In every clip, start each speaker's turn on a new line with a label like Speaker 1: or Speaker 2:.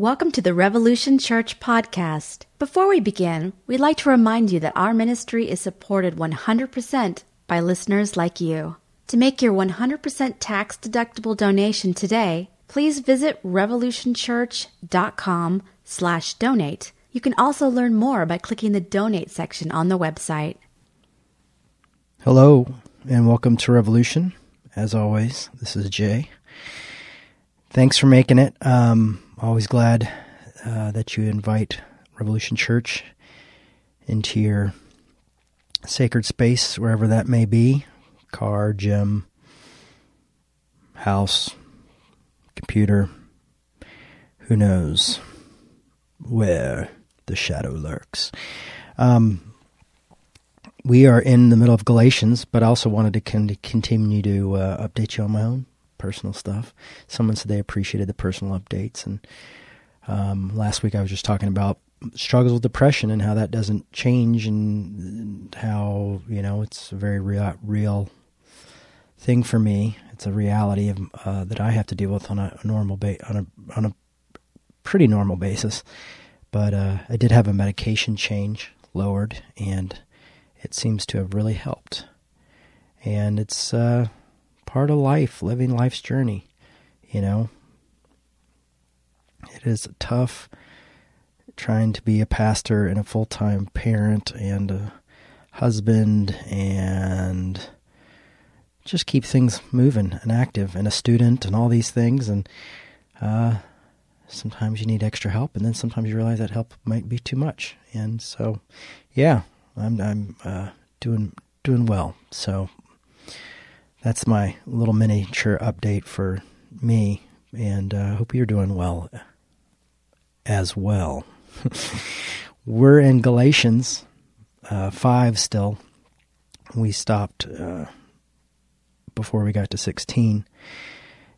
Speaker 1: Welcome to the Revolution Church podcast. Before we begin, we'd like to remind you that our ministry is supported 100% by listeners like you. To make your 100% tax deductible donation today, please visit revolutionchurch.com slash donate. You can also learn more by clicking the donate section on the website.
Speaker 2: Hello, and welcome to Revolution. As always, this is Jay. Thanks for making it. Um, always glad uh, that you invite Revolution Church into your sacred space, wherever that may be car, gym, house, computer. Who knows where the shadow lurks? Um, we are in the middle of Galatians, but I also wanted to con- continue to uh, update you on my own personal stuff. Someone said they appreciated the personal updates, and um, last week I was just talking about struggles with depression and how that doesn't change, and how you know it's a very real, real thing for me. It's a reality of, uh, that I have to deal with on a, normal ba- on a on a pretty normal basis. But uh, I did have a medication change lowered, and it seems to have really helped. And it's uh, part of life, living life's journey. You know, it is tough trying to be a pastor and a full time parent and a husband and just keep things moving and active and a student and all these things and uh, sometimes you need extra help and then sometimes you realize that help might be too much and so yeah i'm i'm uh, doing doing well so that's my little miniature update for me, and I uh, hope you're doing well as well. We're in Galatians uh, 5 still. We stopped uh, before we got to 16.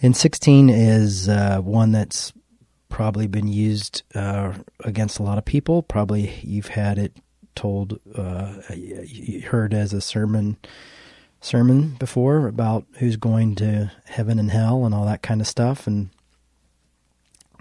Speaker 2: And 16 is uh, one that's probably been used uh, against a lot of people. Probably you've had it told, uh, heard as a sermon sermon before about who's going to heaven and hell and all that kind of stuff. And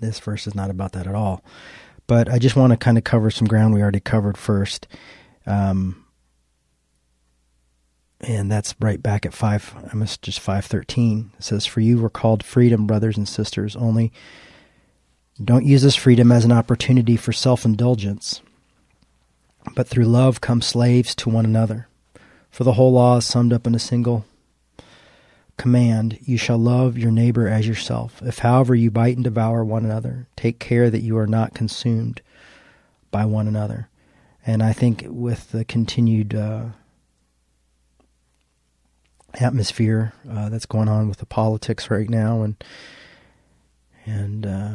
Speaker 2: this verse is not about that at all. But I just want to kind of cover some ground we already covered first. Um, and that's right back at five. I must just five thirteen. It says, "For you were called freedom, brothers and sisters. Only don't use this freedom as an opportunity for self indulgence, but through love come slaves to one another. For the whole law is summed up in a single command You shall love your neighbor as yourself. If, however, you bite and devour one another, take care that you are not consumed by one another. And I think with the continued uh, atmosphere uh, that's going on with the politics right now, and and uh,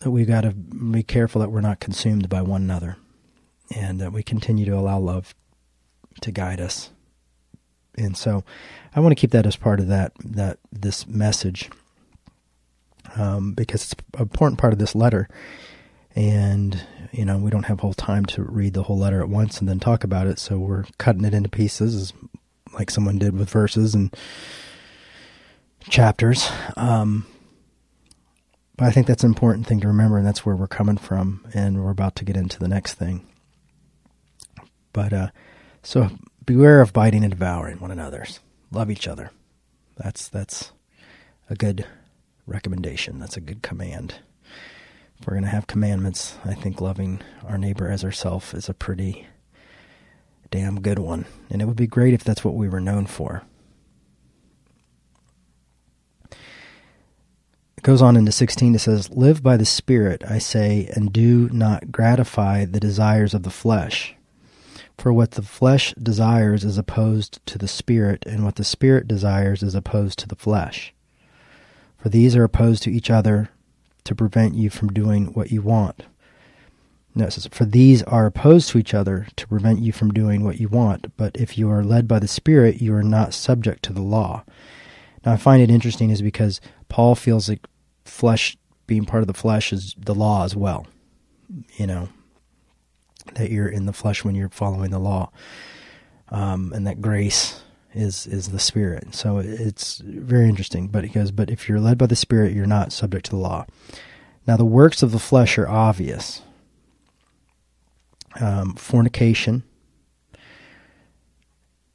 Speaker 2: that we've got to be careful that we're not consumed by one another, and that we continue to allow love to guide us. And so I want to keep that as part of that that this message um, because it's an important part of this letter. And you know we don't have whole time to read the whole letter at once and then talk about it, so we're cutting it into pieces, like someone did with verses and chapters. Um, but I think that's an important thing to remember, and that's where we're coming from, and we're about to get into the next thing. But uh, so beware of biting and devouring one another's. Love each other. That's that's a good recommendation. That's a good command. If we're going to have commandments, I think loving our neighbor as ourselves is a pretty damn good one. And it would be great if that's what we were known for. It goes on into 16. It says, Live by the Spirit, I say, and do not gratify the desires of the flesh. For what the flesh desires is opposed to the spirit, and what the spirit desires is opposed to the flesh. For these are opposed to each other to prevent you from doing what you want. No, says, For these are opposed to each other to prevent you from doing what you want, but if you are led by the Spirit, you are not subject to the law. Now, I find it interesting is because Paul feels like flesh, being part of the flesh, is the law as well. You know, that you're in the flesh when you're following the law, um, and that grace is is the spirit. So it's very interesting. But he goes, but if you're led by the spirit, you're not subject to the law. Now the works of the flesh are obvious: um, fornication,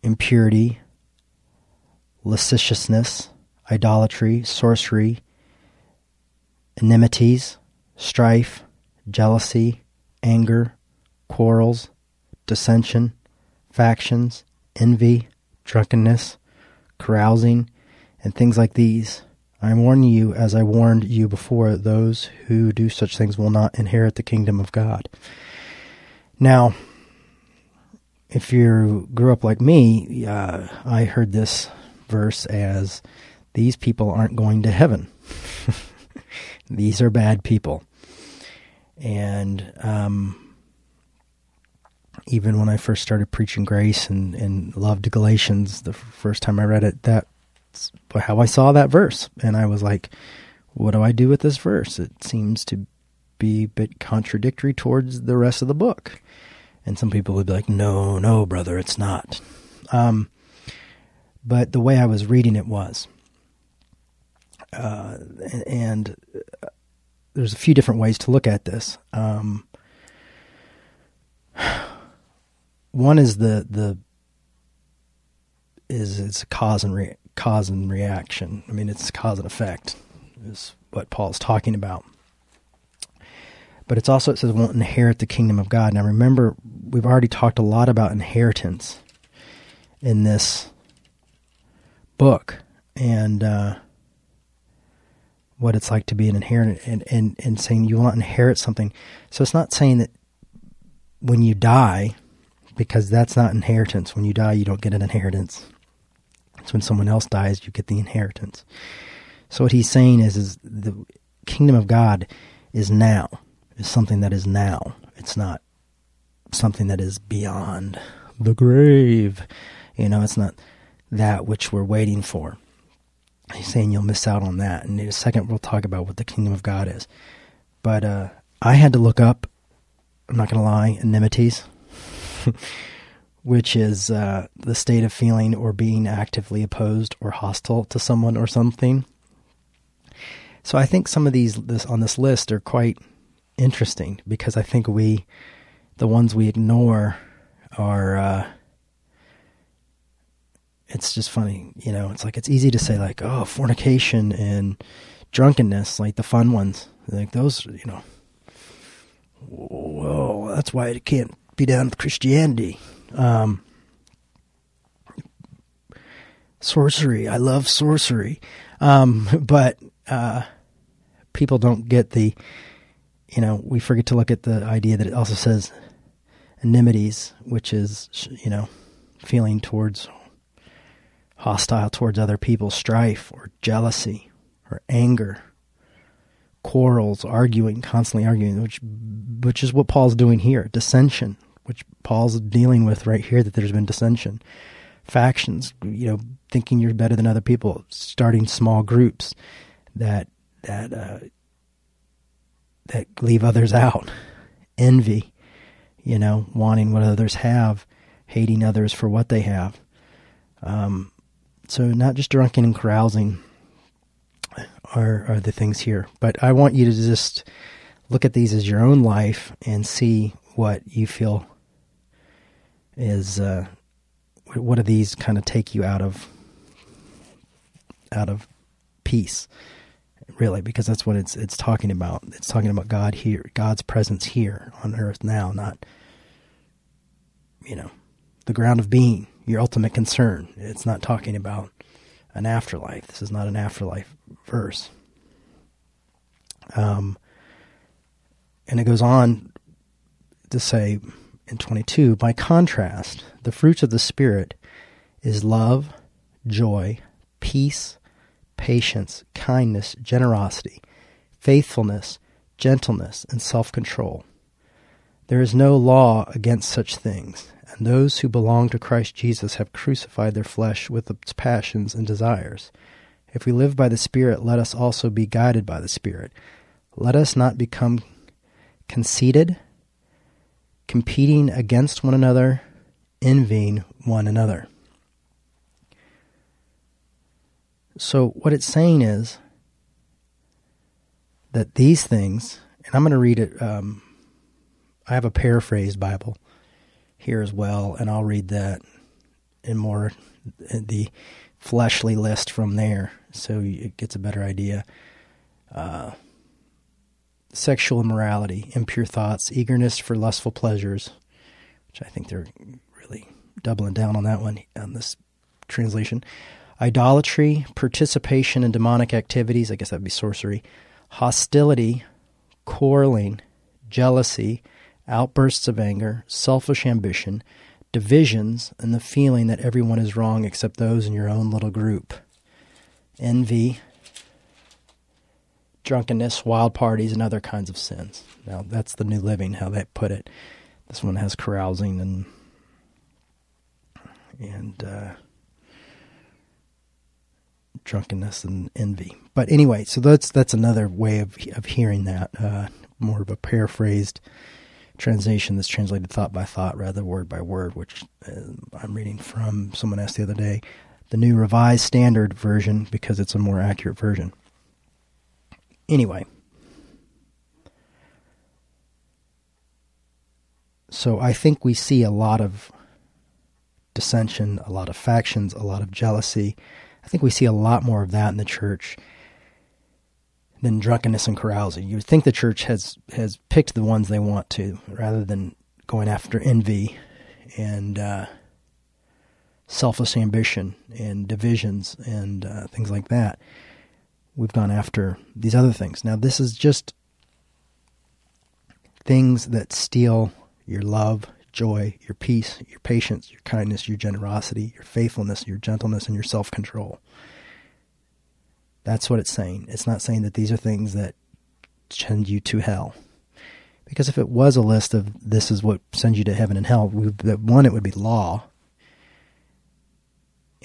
Speaker 2: impurity, lasciviousness, idolatry, sorcery, enmities, strife, jealousy, anger, quarrels, dissension, factions, envy, drunkenness, carousing, and things like these. I warn you, as I warned you before, those who do such things will not inherit the kingdom of God. Now, if you grew up like me, uh, I heard this verse as these people aren't going to heaven. these are bad people. And um, even when I first started preaching grace and, and loved Galatians, the first time I read it, that's how I saw that verse. And I was like, what do I do with this verse? It seems to be a bit contradictory towards the rest of the book. And some people would be like, no, no, brother, it's not. Um, but the way I was reading it was. Uh, and uh, there's a few different ways to look at this. Um, one is the the is it's a cause and re- cause and reaction. I mean, it's cause and effect is what Paul's talking about. But it's also it says won't inherit the kingdom of God. Now remember, we've already talked a lot about inheritance in this book and uh, what it's like to be an inheritor and, and, and saying you will not inherit something. So it's not saying that when you die because that's not inheritance. When you die, you don't get an inheritance. It's when someone else dies, you get the inheritance. So what he's saying is, is the kingdom of God is now. Is something that is now. It's not something that is beyond the grave. You know, it's not that which we're waiting for. He's saying you'll miss out on that. And in a second, we'll talk about what the kingdom of God is. But uh, I had to look up, I'm not going to lie, enmities. which is uh, the state of feeling or being actively opposed or hostile to someone or something. So I think some of these this, on this list are quite interesting because I think we, the ones we ignore, are. Uh, it's just funny, you know. It's like it's easy to say like, oh, fornication and drunkenness, like the fun ones, like those, you know. Whoa, that's why it can't be down with Christianity. Um, sorcery. I love sorcery. Um, but uh, people don't get the, you know, we forget to look at the idea that it also says enmities, which is, you know, feeling towards hostile towards other people, strife or jealousy or anger quarrels, arguing, constantly arguing, which which is what Paul's doing here. Dissension, which Paul's dealing with right here, that there's been dissension. Factions, you know, thinking you're better than other people, starting small groups that that uh, that leave others out. Envy, you know, wanting what others have, hating others for what they have. Um, so not just drunken and carousing are, are the things here, but I want you to just look at these as your own life and see what you feel is uh, what do these kind of take you out of out of peace really? Because that's what it's it's talking about. It's talking about god here god's presence here on earth now not you know the ground of being your ultimate concern. It's not talking about an afterlife. This is not an afterlife verse. Um and it goes on to say in 22, by contrast, the fruits of the Spirit is love, joy, peace, patience, kindness, generosity, faithfulness, gentleness, and self control. There is no law against such things, and those who belong to Christ Jesus have crucified their flesh with its passions and desires. If we live by the Spirit, let us also be guided by the Spirit. Let us not become conceited competing against one another, envying one another. So, what it's saying is that these things, and I'm going to read it, um, I have a paraphrased Bible here as well, and I'll read that in more the fleshly list from there so it gets a better idea. Uh, sexual immorality, impure thoughts, eagerness for lustful pleasures, which I think they're really doubling down on that one on this translation. Idolatry, participation in demonic activities, I guess that'd be sorcery, hostility, quarreling, jealousy, outbursts of anger, selfish ambition, divisions, and the feeling that everyone is wrong except those in your own little group. Envy, drunkenness, wild parties, and other kinds of sins. Now, that's the New Living, how they put it. This one has carousing and and uh, drunkenness and envy. But anyway, so that's that's another way of of hearing that. Uh, more of a paraphrased translation that's translated thought by thought rather word by word, which uh, I'm reading from someone asked the other day, the new Revised Standard Version because it's a more accurate version. Anyway, so I think we see a lot of dissension, a lot of factions, a lot of jealousy. I think we see a lot more of that in the church than drunkenness and carousing. You would think the church has has picked the ones they want to, rather than going after envy and uh, selfish ambition and divisions and uh, things like that. We've gone after these other things. Now, this is just things that steal your love, joy, your peace, your patience, your kindness, your generosity, your faithfulness, your gentleness, and your self control. That's what it's saying. It's not saying that these are things that send you to hell. Because if it was a list of this is what sends you to heaven and hell, we, one, it would be law.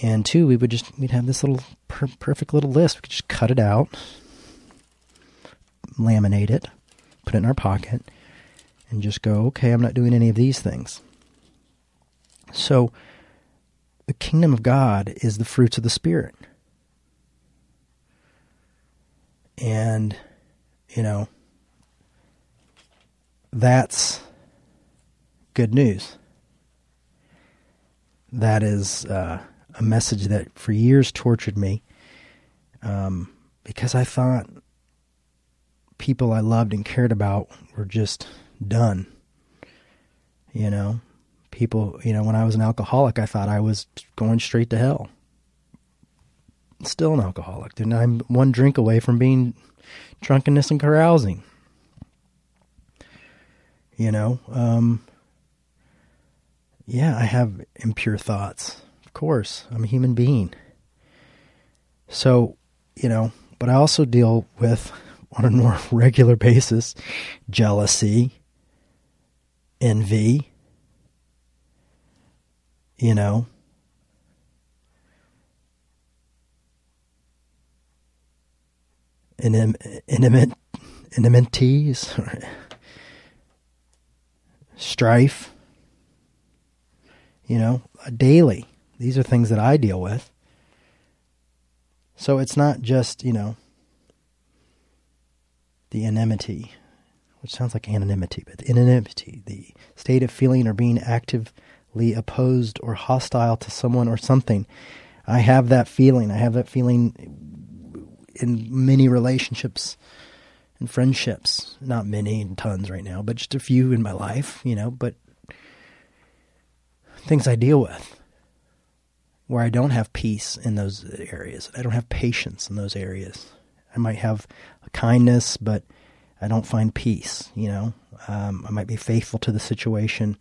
Speaker 2: And two, we would just, we'd have this little per- perfect little list. We could just cut it out, laminate it, put it in our pocket, and just go, okay, I'm not doing any of these things. So, the kingdom of God is the fruits of the Spirit. And, you know, that's good news. That is uh, a message that for years tortured me um, because I thought people I loved and cared about were just done. You know, people, you know, when I was an alcoholic, I thought I was going straight to hell still an alcoholic. And I'm one drink away from being drunkenness and carousing. You know, um, yeah, I have impure thoughts. Of course, I'm a human being. So, you know, but I also deal with on a more regular basis jealousy, envy, you know, intimate, intimacies, strife, you know, daily. These are things that I deal with. So it's not just, you know, the anonymity, which sounds like anonymity, but the anonymity, the state of feeling or being actively opposed or hostile to someone or something. I have that feeling. I have that feeling in many relationships and friendships. Not many, and tons right now, but just a few in my life, you know, but things I deal with where I don't have peace in those areas. I don't have patience in those areas. I might have kindness, but I don't find peace, you know. Um, I might be faithful to the situation,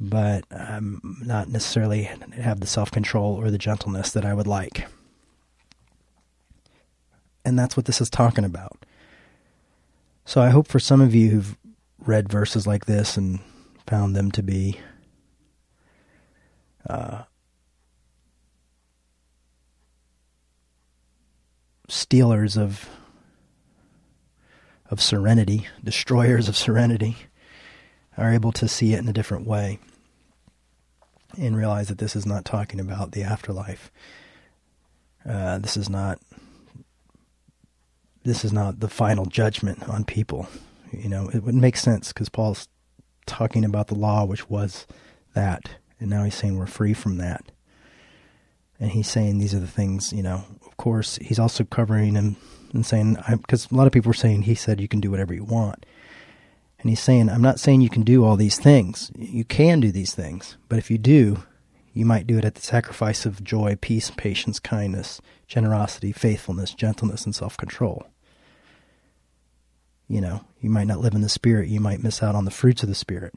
Speaker 2: but I'm not necessarily have the self control or the gentleness that I would like. And that's what this is talking about. So I hope for some of you who've read verses like this and found them to be uh, stealers of of serenity, destroyers of serenity, are able to see it in a different way and realize that this is not talking about the afterlife Uh, this is not this is not the final judgment on people. You know, it would make sense because Paul's talking about the law, which was that, and now he's saying we're free from that. And he's saying these are the things, you know. Course, he's also covering and, and saying, because a lot of people were saying he said you can do whatever you want. And he's saying, I'm not saying you can do all these things. You can do these things. But if you do, you might do it at the sacrifice of joy, peace, patience, kindness, generosity, faithfulness, gentleness, and self control. You know, you might not live in the Spirit, you might miss out on the fruits of the Spirit.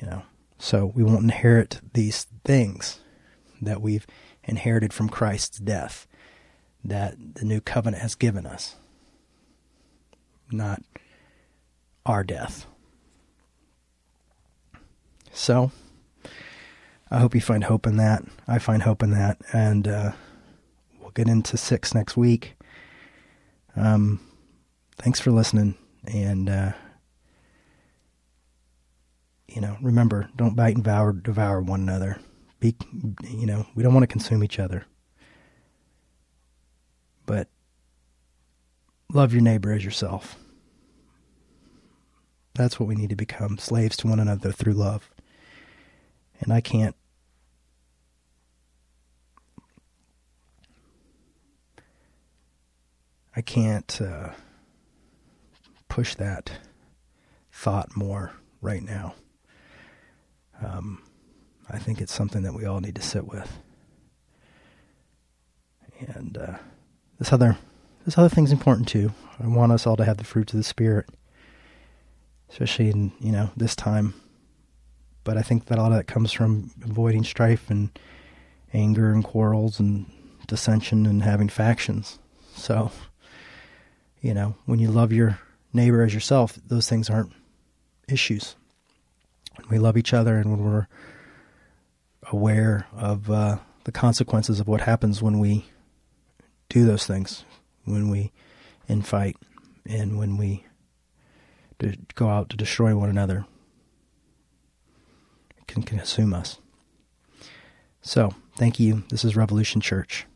Speaker 2: You know, so we won't inherit these things that we've inherited from Christ's death that the new covenant has given us, not our death. So, I hope you find hope in that. I find hope in that, and uh, we'll get into six next week. Um, thanks for listening, and uh, you know, remember, don't bite and devour, devour one another. Be, you know, we don't want to consume each other. But love your neighbor as yourself. That's what we need to become slaves to one another through love. And I can't I can't uh, push that thought more right now. Um, I think it's something that we all need to sit with. And uh, this other this other thing's important too. I want us all to have the fruits of the spirit, especially in you know this time. But I think that all of that comes from avoiding strife and anger and quarrels and dissension and having factions. So, you know, when you love your neighbor as yourself, those things aren't issues. We love each other and when we're aware of uh, the consequences of what happens when we do those things when we infight and when we go out to destroy one another. It can consume us. So, thank you. This is Revolution Church.